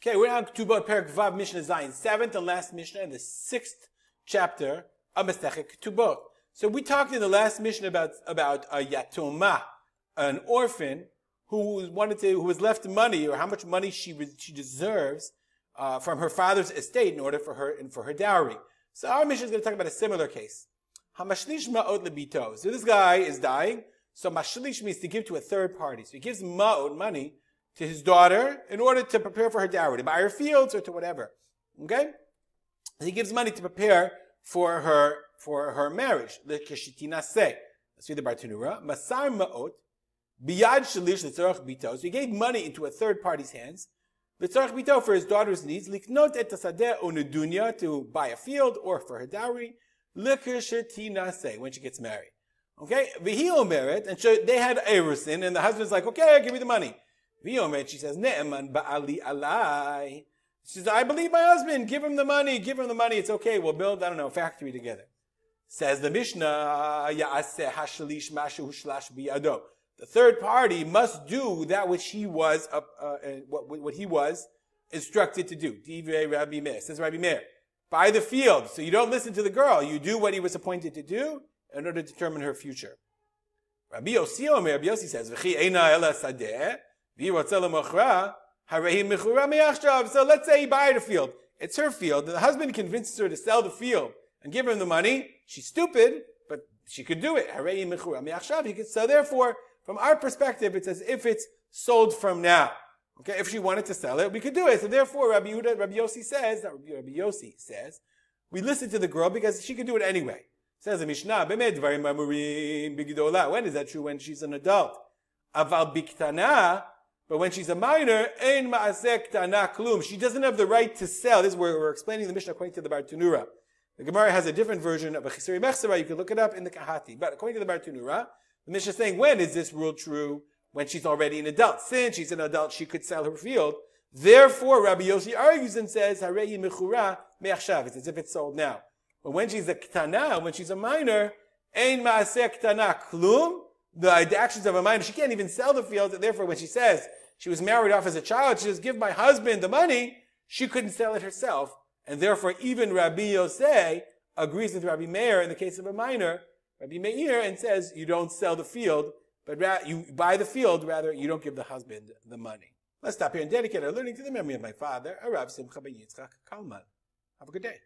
Okay, we're on Ketubot Perak Vav Mishnah Zayin, seventh and last Mishnah in the sixth chapter of Masechet Ketubot. So we talked in the last Mishnah about about a yatoma, an orphan who wanted to who was left money or how much money she she deserves uh, from her father's estate in order for her and for her dowry. So our Mishnah is going to talk about a similar case. Hamashlish ma'od lebito. So this guy is dying. So mashlish means to give to a third party. So he gives ma'od money to his daughter in order to prepare for her dowry, to buy her fields or to whatever. Okay? He gives money to prepare for her for her marriage. Let's read the Bartanura. Masar ma'ot biyad shalish l'tzorach bito. So he gave money into a third party's hands. L'tzorach bito for his daughter's needs. Liknot et tasadeh onedunya to buy a field or for her dowry. L'kishetinase when she gets married. Okay? Vihi merit, and so they had erusin, and the husband's like, okay, give me the money. She says, Ne'eman ba'ali alai. She says, I believe my husband. Give him the money. Give him the money. It's okay. We'll build, I don't know, a factory together. Says the Mishnah, hashalish mashu shlash biyado. The third party must do that which he was, uh, uh, what, what he was instructed to do. Divrei Rabbi Meir. Says Rabbi Meir. Buy the field. So you don't listen to the girl. You do what he was appointed to do in order to determine her future. Rabbi Yossi Omer, Rabbi Yossi says, V'chi eina ela sadeh. So let's say he buy the field. It's her field. The husband convinces her to sell the field and give him the money. She's stupid, but she could do it. So therefore, from our perspective, it's as if it's sold from now. Okay, if she wanted to sell it, we could do it. So therefore, Rabbi Yehuda, Rabbi Yossi says, that Rabbi Yossi says, we listen to the girl because she could do it anyway. Says the Mishnah, when is that true? When she's an adult. Aval biktana, but when she's a minor, ein ma'asek klum. She doesn't have the right to sell. This is where we're explaining the Mishnah according to the Bartanura. The Gemara has a different version of a Chisari Mechsara. You can look it up in the Kahati. But according to the Bartanura, the Mishnah is saying, when is this rule true? When she's already an adult. Since she's an adult, she could sell her field. Therefore, Rabbi Yossi argues and says, Hareyi mechura me'achshav. It's as if it's sold now. But when she's a ktana, when she's a minor, ein ma'asek ktana klum. The actions of a minor, she can't even sell the field. Therefore, when she says, she was married off as a child, she says, give my husband the money, she couldn't sell it herself. And therefore, even Rabbi Yosei agrees with Rabbi Meir in the case of a minor, Rabbi Meir, and says, you don't sell the field, but ra- you buy the field, rather, you don't give the husband the money. Let's stop here and dedicate our learning to the memory of my father, Arav Simcha Ben Yitzchak Kalman. Have a good day.